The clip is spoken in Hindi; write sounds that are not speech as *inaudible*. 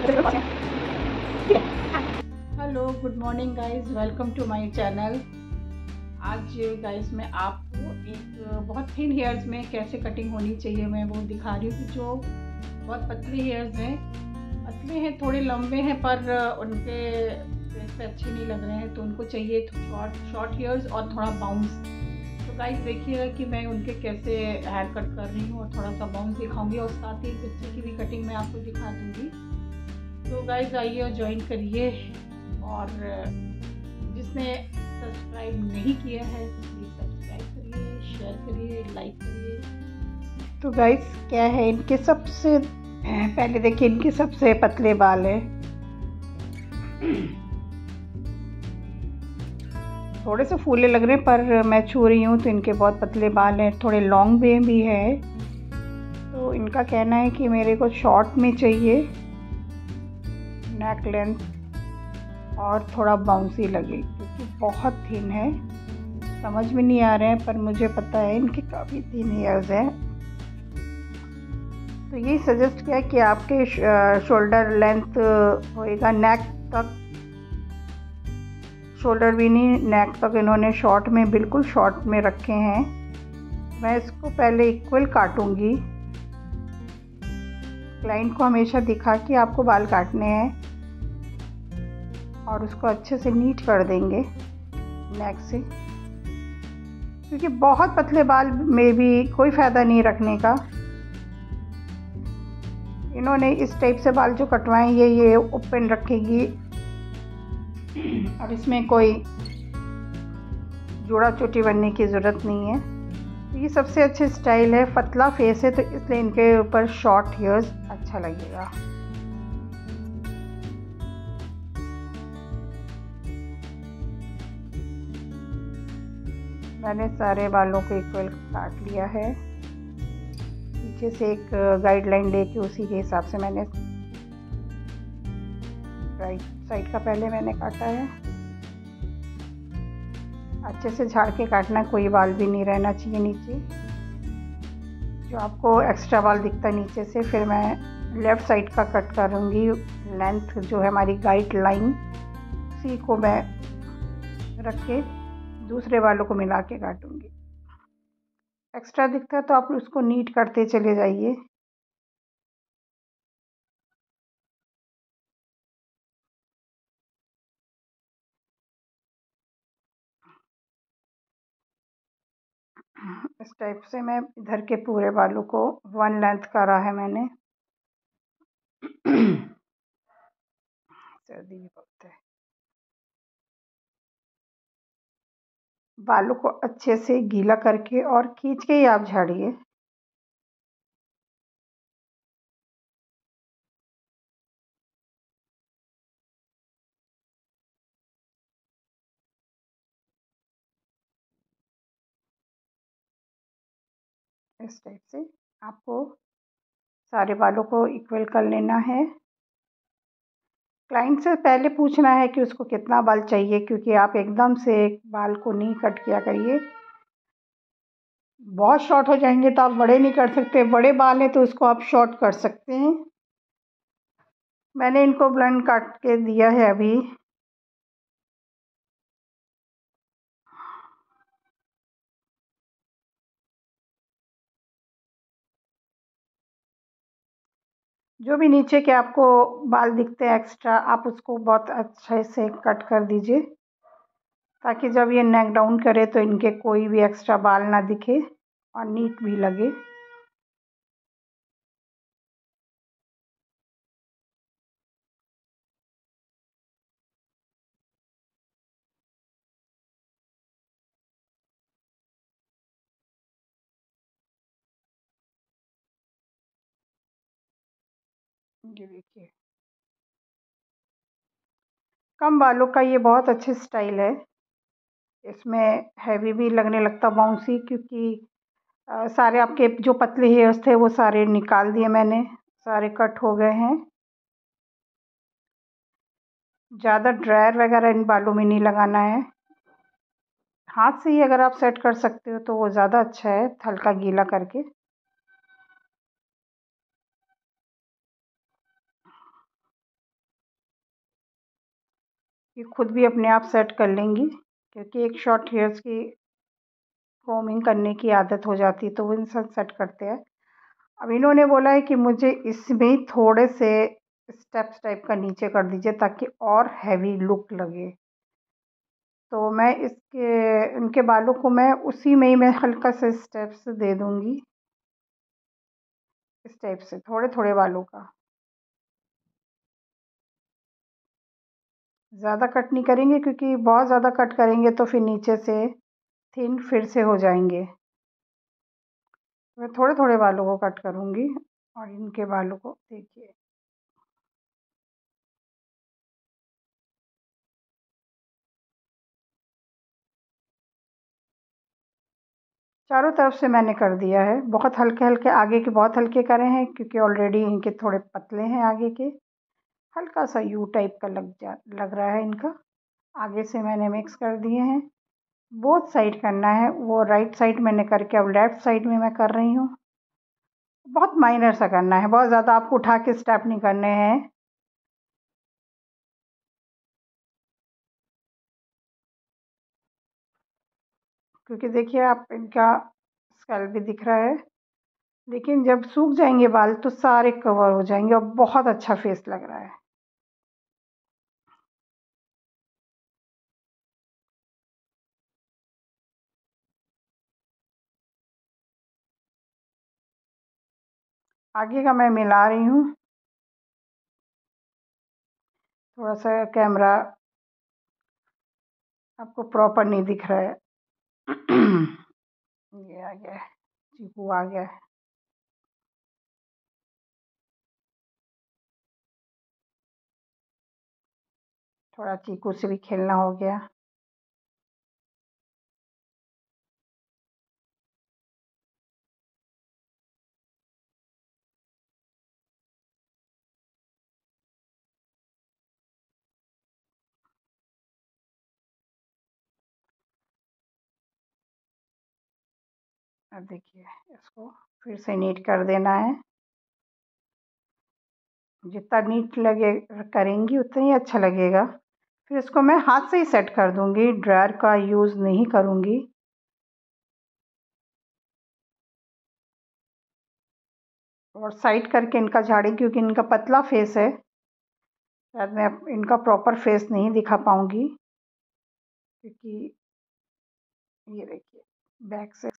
Hello good morning guys welcome to my channel आज गाइस मैं आपको एक बहुत थिन हेयर्स में कैसे कटिंग होनी चाहिए मैं वो दिखा रही हूँ कि जो बहुत पतले हेयर्स हैं। पतले हैं, थोड़े लंबे हैं, पर उनके फेस पे अच्छे नहीं लग रहे हैं तो उनको चाहिए शॉर्ट शॉर्ट हेयर्स और थोड़ा बाउंस तो गाइस देखिएगा कि मैं उनके कैसे हेयर कट कर रही हूँ और थोड़ा सा बाउंस दिखाऊँगी, और साथ ही बच्चे की भी कटिंग मैं आपको दिखा दूँगी। तो गाइस आइए और ज्वाइन करिए। और, जिसने सब्सक्राइब नहीं किया है तो प्लीज़ सब्सक्राइब करिए शेयर करिए लाइक करिए। तो गाइस क्या है? इनके सबसे पहले देखिए, इनके सबसे पतले बाल है। थोड़े से फूले लग रहे हैं, पर मैं छू रही हूँ तो इनके बहुत पतले बाल हैं। थोड़े लॉन्ग वे भी है। तो इनका कहना है कि मेरे को शॉर्ट में चाहिए। नेक लेंथ और थोड़ा बाउंसी लगे, क्योंकि बहुत थिन है। समझ में नहीं आ रहे हैं, पर मुझे पता है इनके काफ़ी थिन हेयर्स हैं। तो यही सजेस्ट किया कि आपके शोल्डर लेंथ होएगा नेक तक। शोल्डर भी नहीं नेक तक इन्होंने शॉर्ट में, बिल्कुल शॉर्ट में रखे हैं। मैं इसको पहले इक्वल काटूँगी। क्लाइंट को हमेशा दिखा कि आपको बाल काटने हैं। और उसको अच्छे से नीट कर देंगे नेक से। क्योंकि बहुत पतले बाल में भी कोई फ़ायदा नहीं रखने का। इन्होंने इस टाइप से बाल जो कटवाए, ये ये ओपन रखेगी। और इसमें कोई जोड़ा चोटी बनने की ज़रूरत नहीं है। तो ये सबसे अच्छे स्टाइल है, पतला फेस है तो इसलिए इनके ऊपर शॉर्ट हेयर्स अच्छा लगेगा। मैंने सारे बालों को इक्वल काट लिया है। पीछे से एक गाइडलाइन लेके उसी के हिसाब से मैंने राइट साइड का पहले मैंने काटा है। अच्छे से झाड़ के काटना कोई बाल भी नहीं रहना चाहिए नीचे। जो आपको एक्स्ट्रा बाल दिखता है नीचे से, फिर मैं लेफ़्ट साइड का कट करूँगी। लेंथ जो है हमारी गाइड लाइन उसी को मैं रख के दूसरे बालों को मिला के काटूँगी। एक्स्ट्रा दिखता है तो आप उसको नीट करते चले जाइए। इस टाइप से मैं इधर के पूरे बालों को वन लेंथ करा है मैंने। *coughs* सर्दी बालों को अच्छे से गीला करके और खींच के ही आप झाड़िए। इस टाइप से आपको सारे बालों को इक्वल कर लेना है। क्लाइंट से पहले पूछना है कि उसको कितना बाल चाहिए, क्योंकि आप एकदम से एक बाल को नहीं कट किया करिए। बहुत शॉर्ट हो जाएँगे तो आप बड़े नहीं कर सकते। बड़े बाल हैं तो उसको आप शॉर्ट कर सकते हैं। मैंने इनको ब्लेंड काट के दिया है अभी। जो भी नीचे के आपको बाल दिखते हैं एक्स्ट्रा आप उसको बहुत अच्छे से कट कर दीजिए। ताकि जब ये नेक डाउन करे तो इनके कोई भी एक्स्ट्रा बाल ना दिखे और नीट भी लगे। ये देखिए। कम बालों का ये बहुत अच्छे स्टाइल है। इसमें हैवी भी लगने लगता बाउंसी क्योंकि आ, सारे आपके जो पतले हेयर्स थे वो सारे निकाल दिए मैंने सारे कट हो गए हैं। ज़्यादा ड्रायर वगैरह इन बालों में नहीं लगाना है। हाथ से ही अगर आप सेट कर सकते हो तो वो ज़्यादा अच्छा है हल्का गीला करके। ये खुद भी अपने आप सेट कर लेंगी, क्योंकि एक शॉर्ट हेयर्स की कॉमिंग करने की आदत हो जाती है तो वो इंसान सेट करते हैं। अब इन्होंने बोला है कि मुझे इसमें थोड़े से स्टेप्स टाइप का नीचे कर दीजिए, ताकि और हैवी लुक लगे। तो मैं इसके, इनके बालों को मैं उसी में ही मैं हल्का सा स्टेप्स दे दूँगी। इस टाइप से थोड़े थोड़े बालों का। ज़्यादा कट नहीं करेंगे क्योंकि बहुत ज़्यादा कट करेंगे तो फिर नीचे से थिन फिर से हो जाएँगे। मैं थोड़े थोड़े बालों को कट करूँगी और इनके बालों को देखिए। चारों तरफ़ से मैंने कर दिया है। बहुत हल्के हल्के आगे के बहुत हल्के करे हैं क्योंकि ऑलरेडी इनके थोड़े पतले हैं आगे के। हल्का सा यू टाइप का लग जा, लग रहा है इनका। आगे से मैंने मिक्स कर दिए हैं। बोथ साइड करना है। वो राइट साइड मैंने करके अब लेफ़्ट साइड में मैं कर रही हूँ। बहुत माइनर सा करना है। बहुत ज़्यादा आपको उठा के स्टेप नहीं करने हैं। क्योंकि देखिए आप इनका स्कैल भी दिख रहा है। लेकिन जब सूख जाएँगे बाल तो सारे कवर हो जाएँगे और बहुत अच्छा फेस लग रहा है। आगे का मैं मिला रही हूँ। थोड़ा सा कैमरा आपको प्रॉपर नहीं दिख रहा है। *clears throat* ये आ गया है, चीकू आ गया है। थोड़ा चीकू से भी खेलना हो गया। अब देखिए, इसको फिर से नीट कर देना है। जितना नीट लगे, करेंगी उतना ही अच्छा लगेगा। फिर इसको मैं हाथ से ही सेट कर दूँगी, ड्रायर का यूज़ नहीं करूँगी। और साइड करके इनका झाड़ी, क्योंकि इनका पतला फेस है, शायद मैं इनका प्रॉपर फेस नहीं दिखा पाऊँगी। क्योंकि ये देखिए, बैक से